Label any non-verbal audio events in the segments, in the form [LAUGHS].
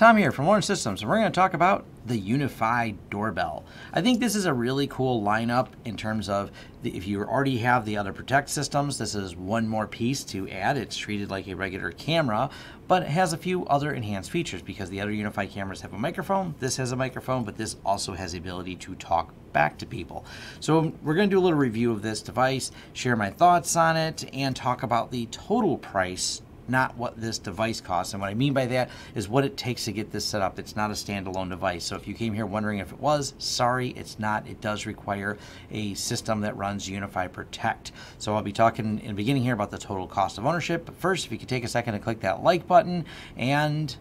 Tom here from Lawrence Systems, and we're going to talk about the UniFi Doorbell. I think this is a really cool lineup in terms of the, if you already have the other Protect systems, this is one more piece to add. It's treated like a regular camera, but it has a few other enhanced features because the other UniFi cameras have a microphone. This has a microphone, but this also has the ability to talk back to people. So um, we're going to do a little review of this device, share my thoughts on it, and talk about the total price not what this device costs. And what I mean by that is what it takes to get this set up. It's not a standalone device. So if you came here wondering if it was, sorry, it's not. It does require a system that runs UniFi Protect. So I'll be talking in the beginning here about the total cost of ownership. But first, if you could take a second to click that like button and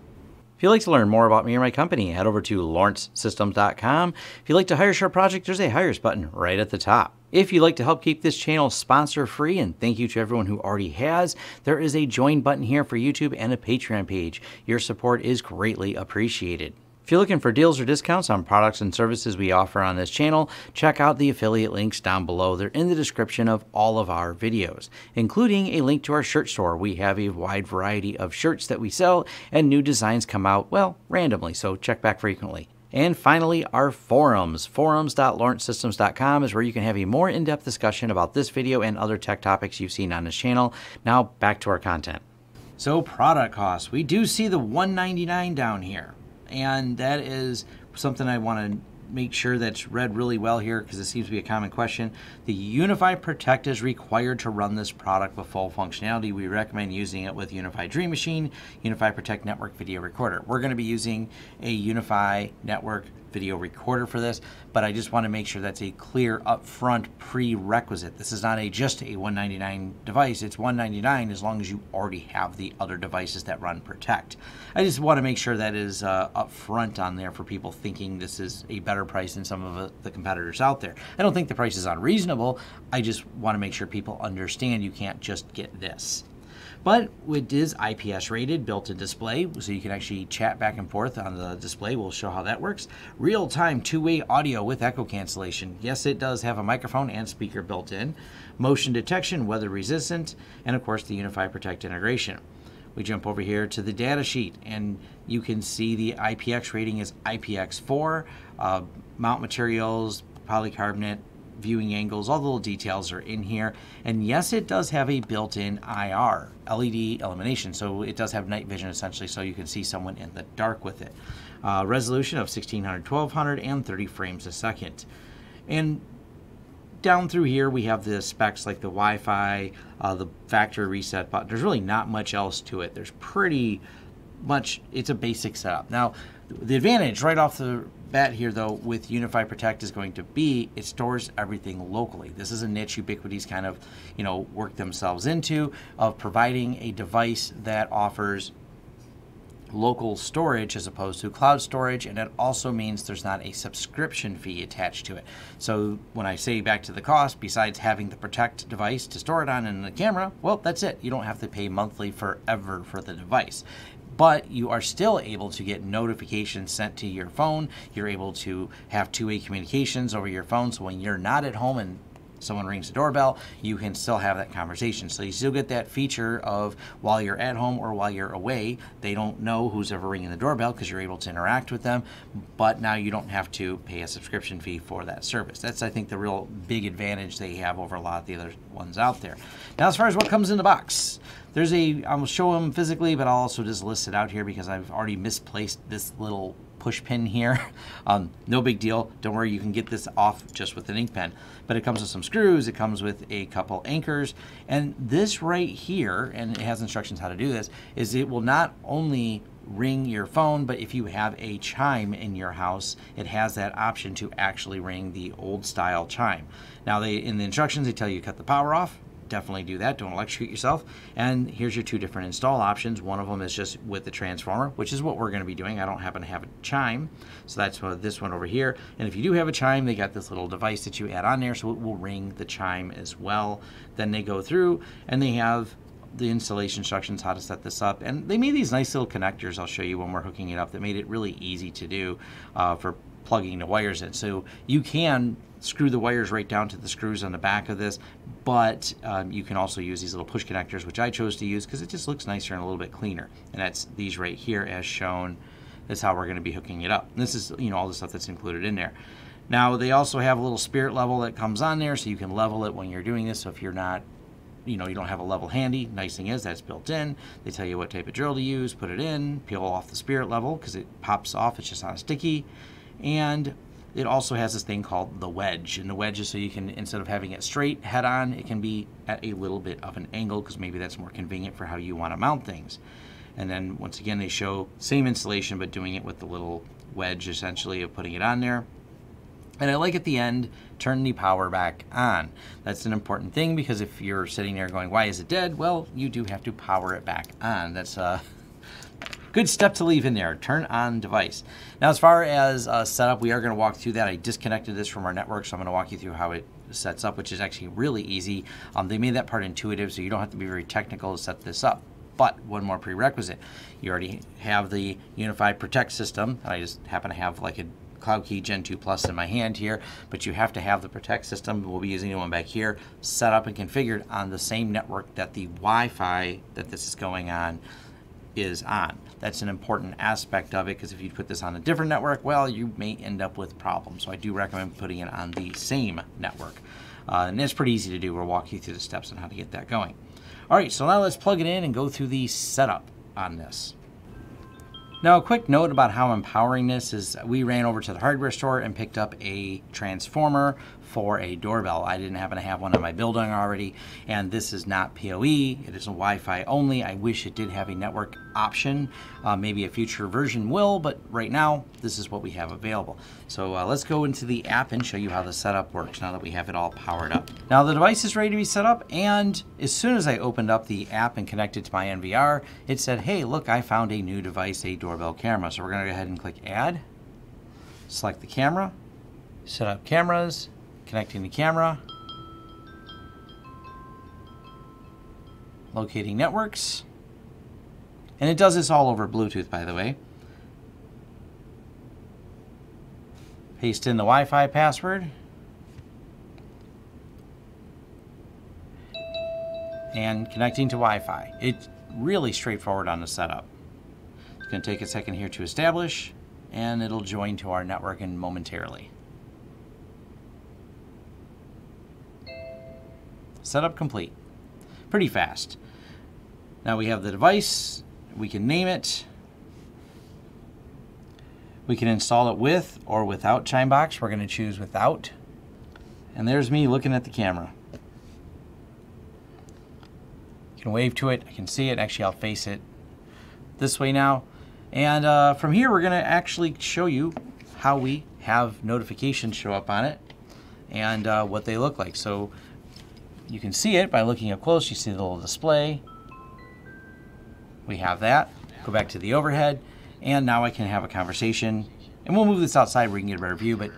if you'd like to learn more about me or my company, head over to lawrencesystems.com. If you'd like to hire a project, there's a hires button right at the top. If you'd like to help keep this channel sponsor free, and thank you to everyone who already has, there is a join button here for YouTube and a Patreon page. Your support is greatly appreciated. If you're looking for deals or discounts on products and services we offer on this channel, check out the affiliate links down below. They're in the description of all of our videos, including a link to our shirt store. We have a wide variety of shirts that we sell, and new designs come out, well, randomly, so check back frequently. And finally, our forums. Forums.lawrencesystems.com is where you can have a more in-depth discussion about this video and other tech topics you've seen on this channel. Now, back to our content. So, product costs. We do see the 199 down here and that is something I want to make sure that's read really well here because it seems to be a common question. The UniFi Protect is required to run this product with full functionality. We recommend using it with UniFi Dream Machine, UniFi Protect Network Video Recorder. We're going to be using a UniFi Network video recorder for this, but I just want to make sure that's a clear upfront prerequisite. This is not a just a 199 device. It's 199 as long as you already have the other devices that run Protect. I just want to make sure that is uh, upfront on there for people thinking this is a better price than some of the competitors out there. I don't think the price is unreasonable. I just want to make sure people understand you can't just get this. But it is IPS rated, built-in display, so you can actually chat back and forth on the display. We'll show how that works. Real-time two-way audio with echo cancellation. Yes, it does have a microphone and speaker built in. Motion detection, weather resistant, and of course the UniFi Protect integration. We jump over here to the data sheet and you can see the IPX rating is IPX4, uh, mount materials, polycarbonate, viewing angles, all the little details are in here. And yes, it does have a built-in IR, LED illumination, so it does have night vision essentially, so you can see someone in the dark with it. Uh, resolution of 1600, 1200, and 30 frames a second. And down through here we have the specs like the Wi-Fi, uh, the factory reset button. There's really not much else to it. There's pretty much, it's a basic setup. Now, the advantage right off the bat here though with UniFi Protect is going to be it stores everything locally. This is a niche Ubiquiti's kind of, you know, work themselves into of providing a device that offers local storage as opposed to cloud storage and it also means there's not a subscription fee attached to it. So when i say back to the cost besides having the protect device to store it on in the camera well that's it. You don't have to pay monthly forever for the device but you are still able to get notifications sent to your phone. You're able to have two-way communications over your phone. So when you're not at home and someone rings the doorbell, you can still have that conversation. So you still get that feature of while you're at home or while you're away, they don't know who's ever ringing the doorbell because you're able to interact with them, but now you don't have to pay a subscription fee for that service. That's, I think, the real big advantage they have over a lot of the other ones out there. Now, as far as what comes in the box, there's a, I'll show them physically, but I'll also just list it out here because I've already misplaced this little push pin here. [LAUGHS] Um, no big deal. Don't worry, you can get this off just with an ink pen. But it comes with some screws, it comes with a couple anchors, and this right here, and it has instructions how to do this, is it will not only ring your phone, but if you have a chime in your house, it has that option to actually ring the old style chime. Now, they in the instructions, they tell you cut the power off, definitely do that. Don't electrocute yourself. And here's your two different install options. One of them is just with the transformer, which is what we're going to be doing. I don't happen to have a chime, so that's this one over here. And if you do have a chime, they got this little device that you add on there, so it will ring the chime as well. Then they go through and they have the installation instructions, how to set this up. And they made these nice little connectors I'll show you when we're hooking it up that made it really easy to do uh, for plugging the wires in. So you can screw the wires right down to the screws on the back of this, but um, you can also use these little push connectors, which I chose to use because it just looks nicer and a little bit cleaner. And that's these right here as shown. is how we're going to be hooking it up. And this is, you know, all the stuff that's included in there. Now, they also have a little spirit level that comes on there, so you can level it when you're doing this. So if you're not, you know, you don't have a level handy, nice thing is that's built in. They tell you what type of drill to use, put it in, peel off the spirit level because it pops off, it's just not sticky. And it also has this thing called the wedge. And the wedge is so you can, instead of having it straight head on, it can be at a little bit of an angle because maybe that's more convenient for how you want to mount things. And then once again, they show same installation, but doing it with the little wedge essentially of putting it on there. And I like at the end, turn the power back on. That's an important thing because if you're sitting there going, why is it dead? Well, you do have to power it back on. That's a good step to leave in there. Turn on device. Now, as far as uh, setup, we are going to walk through that. I disconnected this from our network, so I'm going to walk you through how it sets up, which is actually really easy. Um, they made that part intuitive, so you don't have to be very technical to set this up. But one more prerequisite, you already have the UniFi Protect system. I just happen to have like a Cloud Key Gen 2 Plus in my hand here, but you have to have the Protect system. We'll be using the one back here, set up and configured on the same network that the Wi-Fi that this is going on is on. That's an important aspect of it because if you put this on a different network, well, you may end up with problems. So I do recommend putting it on the same network. Uh, and it's pretty easy to do. We'll walk you through the steps on how to get that going. All right, so now let's plug it in and go through the setup on this. Now, a quick note about how empowering this is we ran over to the hardware store and picked up a transformer for a doorbell. I didn't happen to have one in my building already, and this is not PoE. It is a Wi-Fi only. I wish it did have a network option. Uh, maybe a future version will, but right now, this is what we have available. So uh, let's go into the app and show you how the setup works now that we have it all powered up. Now the device is ready to be set up, and as soon as I opened up the app and connected to my NVR, it said, hey, look, I found a new device, a doorbell camera. So we're gonna go ahead and click add, select the camera, set up cameras, Connecting the camera. Locating networks. And it does this all over Bluetooth, by the way. Paste in the Wi-Fi password. And connecting to Wi-Fi. It's really straightforward on the setup. It's going to take a second here to establish, and it'll join to our network in momentarily. Setup complete. Pretty fast. Now we have the device. We can name it. We can install it with or without Chimebox. We're going to choose without. And there's me looking at the camera. Can wave to it. I can see it. Actually, I'll face it this way now. And uh, from here, we're going to actually show you how we have notifications show up on it and uh, what they look like. So you can see it by looking up close. You see the little display. We have that. Go back to the overhead. And now I can have a conversation. And we'll move this outside where we can get a better view, but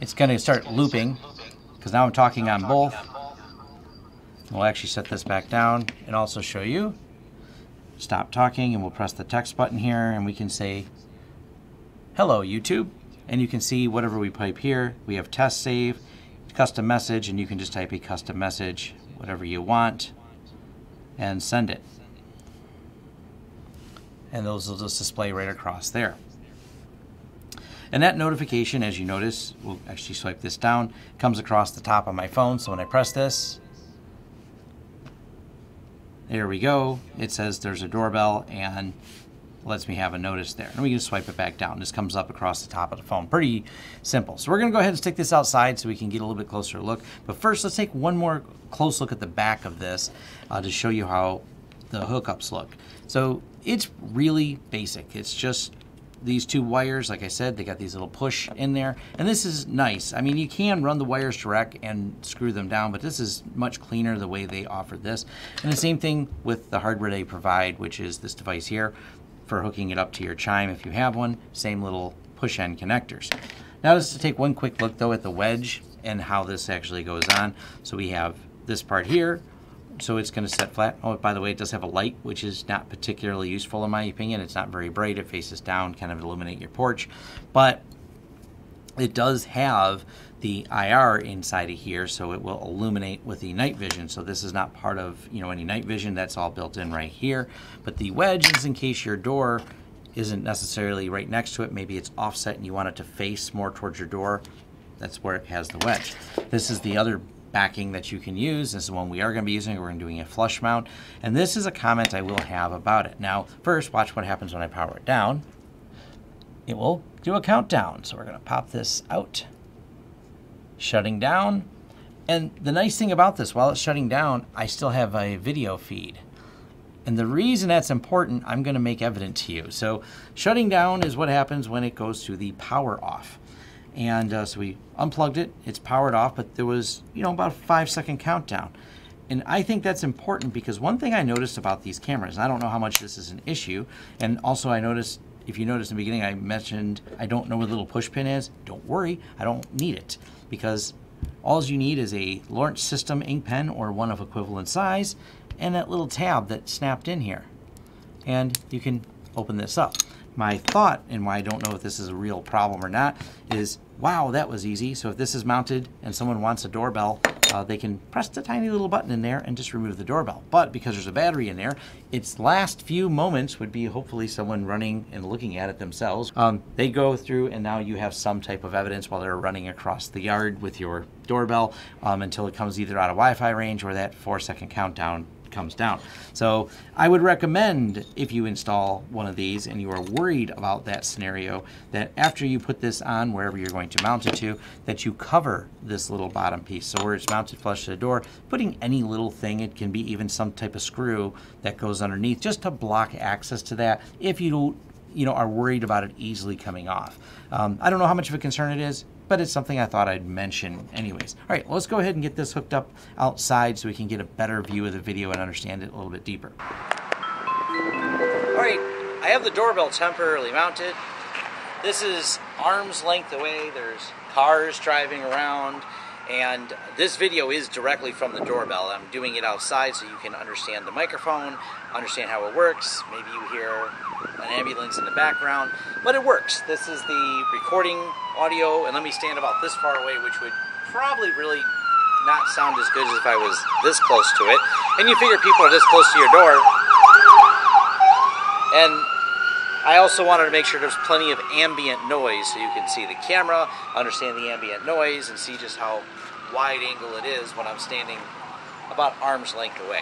it's going to start looping because now I'm talking on both. We'll actually set this back down and also show you. Stop talking and we'll press the text button here and we can say, hello YouTube. And you can see whatever we pipe here. We have test save custom message and you can just type a custom message, whatever you want, and send it. And those will just display right across there. And that notification, as you notice, we'll actually swipe this down, comes across the top of my phone. So when I press this, there we go. It says there's a doorbell and lets me have a notice there. And we can swipe it back down. This comes up across the top of the phone. Pretty simple. So we're going to go ahead and stick this outside so we can get a little bit closer look. But first, let's take one more close look at the back of this uh, to show you how the hookups look. So it's really basic. It's just these two wires, like I said, they got these little push in there. And this is nice. I mean, you can run the wires direct and screw them down, but this is much cleaner the way they offer this. And the same thing with the hardware they provide, which is this device here for hooking it up to your chime if you have one. Same little push end connectors. Now just to take one quick look though at the wedge and how this actually goes on. So we have this part here. So it's going to set flat. Oh, by the way, it does have a light, which is not particularly useful in my opinion. It's not very bright. It faces down, kind of illuminate your porch. But it does have the IR inside of here, so it will illuminate with the night vision. So this is not part of you know any night vision. That's all built in right here. But the wedge is in case your door isn't necessarily right next to it. Maybe it's offset and you want it to face more towards your door. That's where it has the wedge. This is the other backing that you can use. This is one we are going to be using. We're doing a flush mount. And this is a comment I will have about it. Now, first, watch what happens when I power it down. It will do a countdown. So we're going to pop this out, shutting down. And the nice thing about this, while it's shutting down, I still have a video feed. And the reason that's important, I'm going to make evident to you. So shutting down is what happens when it goes to the power off. And uh, so we unplugged it, it's powered off, but there was, you know, about a five second countdown. And I think that's important because one thing I noticed about these cameras, I don't know how much this is an issue, and also I noticed, if you noticed in the beginning, I mentioned I don't know where the little push pin is. Don't worry, I don't need it because all you need is a Lawrence System ink pen or one of equivalent size and that little tab that snapped in here. And you can open this up. My thought, and why I don't know if this is a real problem or not, is wow, that was easy. So if this is mounted and someone wants a doorbell, uh, they can press the tiny little button in there and just remove the doorbell. But because there's a battery in there, its last few moments would be hopefully someone running and looking at it themselves. Um, they go through and now you have some type of evidence while they're running across the yard with your doorbell um, until it comes either out of Wi-Fi range or that four second countdown comes down. So I would recommend if you install one of these and you are worried about that scenario, that after you put this on wherever you're going to mount it to, that you cover this little bottom piece. So where it's mounted flush to the door, putting any little thing, it can be even some type of screw that goes underneath just to block access to that if you you know, are worried about it easily coming off. Um, I don't know how much of a concern it is but it's something I thought I'd mention anyways. All right, let's go ahead and get this hooked up outside so we can get a better view of the video and understand it a little bit deeper. All right, I have the doorbell temporarily mounted. This is arm's length away. There's cars driving around. And this video is directly from the doorbell. I'm doing it outside so you can understand the microphone, understand how it works. Maybe you hear an ambulance in the background, but it works. This is the recording audio, and let me stand about this far away, which would probably really not sound as good as if I was this close to it. And you figure people are this close to your door. And I also wanted to make sure there's plenty of ambient noise so you can see the camera, understand the ambient noise, and see just how wide angle it is when I'm standing about arm's length away.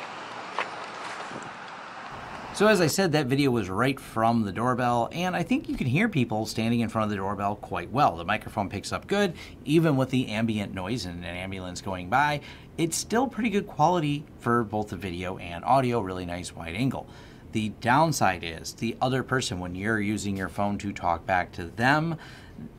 So as I said, that video was right from the doorbell, and I think you can hear people standing in front of the doorbell quite well. The microphone picks up good, even with the ambient noise and an ambulance going by. It's still pretty good quality for both the video and audio, really nice wide angle. The downside is the other person, when you're using your phone to talk back to them,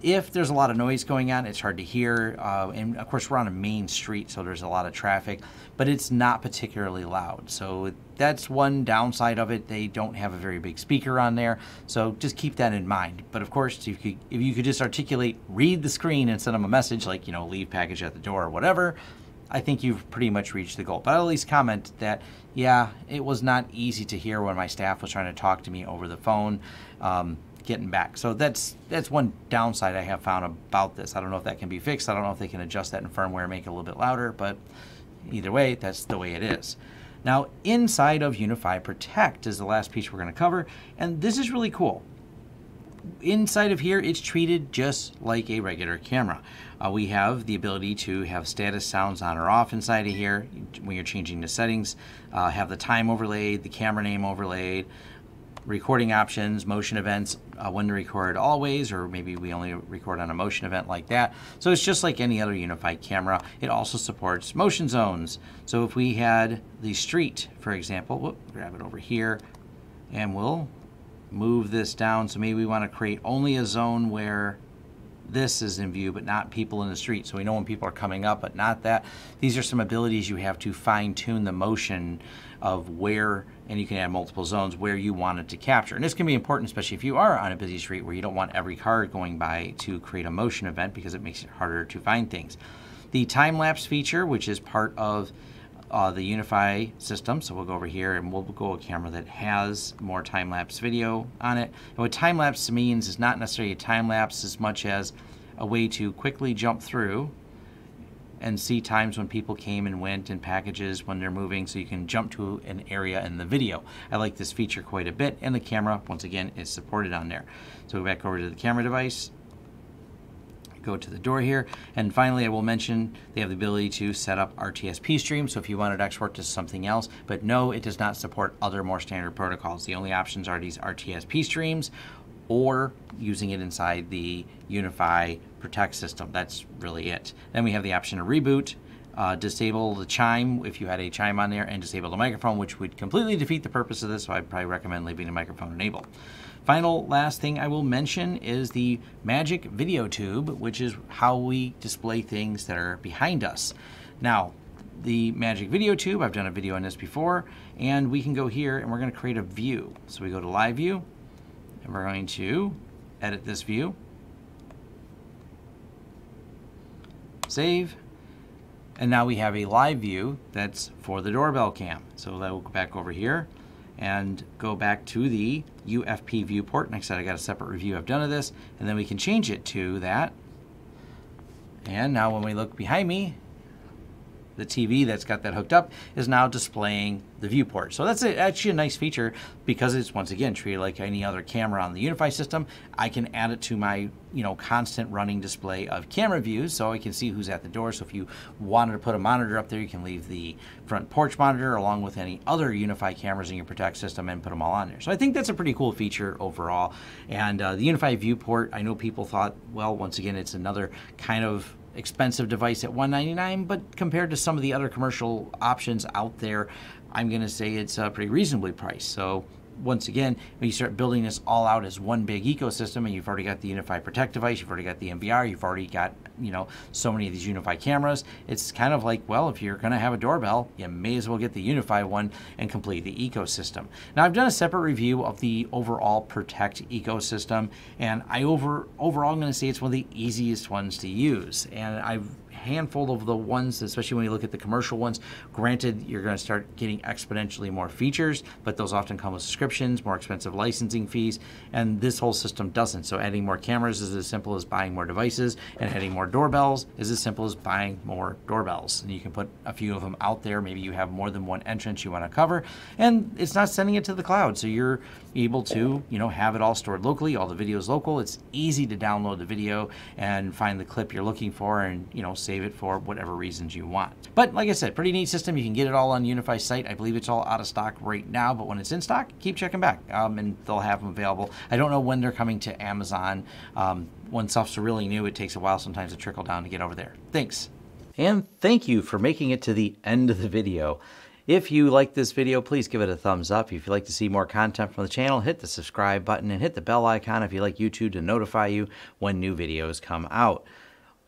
if there's a lot of noise going on, it's hard to hear. Uh, and of course, we're on a main street, so there's a lot of traffic, but it's not particularly loud. So that's one downside of it. They don't have a very big speaker on there, so just keep that in mind. But of course, if you could, if you could just articulate, read the screen, and send them a message like you know, leave package at the door or whatever, I think you've pretty much reached the goal. But I'll at least comment that, yeah, it was not easy to hear when my staff was trying to talk to me over the phone. Um, getting back. So that's that's one downside I have found about this. I don't know if that can be fixed. I don't know if they can adjust that in firmware make it a little bit louder, but either way, that's the way it is. Now, inside of UniFi Protect is the last piece we're going to cover, and this is really cool. Inside of here, it's treated just like a regular camera. Uh, we have the ability to have status sounds on or off inside of here when you're changing the settings, uh, have the time overlaid, the camera name overlaid, recording options, motion events, uh, when to record always, or maybe we only record on a motion event like that. So it's just like any other unified camera. It also supports motion zones. So if we had the street, for example, whoop, grab it over here, and we'll move this down. So maybe we want to create only a zone where this is in view, but not people in the street. So we know when people are coming up, but not that. These are some abilities you have to fine tune the motion of where, and you can add multiple zones where you want it to capture. And this can be important, especially if you are on a busy street where you don't want every car going by to create a motion event because it makes it harder to find things. The time lapse feature, which is part of uh, the UniFi system. So we'll go over here and we'll go a camera that has more time lapse video on it. And what time lapse means is not necessarily a time lapse as much as a way to quickly jump through and see times when people came and went and packages when they're moving so you can jump to an area in the video. I like this feature quite a bit and the camera once again is supported on there. So go back over to the camera device, go to the door here and finally I will mention they have the ability to set up RTSP stream so if you wanted to export to something else but no it does not support other more standard protocols. The only options are these RTSP streams or using it inside the UniFi Protect system. That's really it. Then we have the option to reboot, uh, disable the chime if you had a chime on there, and disable the microphone, which would completely defeat the purpose of this, so I'd probably recommend leaving the microphone enabled. Final last thing I will mention is the Magic Video Tube, which is how we display things that are behind us. Now, the Magic Video Tube, I've done a video on this before, and we can go here and we're going to create a view. So we go to Live View, and we're going to edit this view. Save. And now we have a live view that's for the doorbell cam. So that will go back over here and go back to the UFP viewport. Like I said, I got a separate review I've done of this. And then we can change it to that. And now when we look behind me, the TV that's got that hooked up is now displaying the viewport. So that's actually a nice feature because it's once again treated like any other camera on the UniFi system. I can add it to my you know constant running display of camera views so I can see who's at the door. So if you wanted to put a monitor up there, you can leave the front porch monitor along with any other UniFi cameras in your Protect system and put them all on there. So I think that's a pretty cool feature overall. And uh, the UniFi viewport, I know people thought, well, once again, it's another kind of expensive device at 199 but compared to some of the other commercial options out there i'm going to say it's uh, pretty reasonably priced. So once again, when you start building this all out as one big ecosystem, and you've already got the UniFi Protect device, you've already got the NVR, you've already got you know so many of these UniFi cameras. It's kind of like, well, if you're going to have a doorbell, you may as well get the UniFi one and complete the ecosystem. Now, I've done a separate review of the overall Protect ecosystem, and I over overall I'm going to say it's one of the easiest ones to use, and I've handful of the ones, especially when you look at the commercial ones. Granted, you're going to start getting exponentially more features, but those often come with subscriptions, more expensive licensing fees, and this whole system doesn't. So adding more cameras is as simple as buying more devices, and adding more doorbells is as simple as buying more doorbells. And you can put a few of them out there. Maybe you have more than one entrance you want to cover, and it's not sending it to the cloud. So you're able to, you know, have it all stored locally, all the videos local. It's easy to download the video and find the clip you're looking for and, you know, save it for whatever reasons you want. But like I said, pretty neat system. You can get it all on UniFi site. I believe it's all out of stock right now, but when it's in stock, keep checking back um, and they'll have them available. I don't know when they're coming to Amazon. Um, when stuff's really new, it takes a while sometimes to trickle down to get over there. Thanks. And thank you for making it to the end of the video. If you like this video, please give it a thumbs up. If you'd like to see more content from the channel, hit the subscribe button and hit the bell icon if you like YouTube to notify you when new videos come out.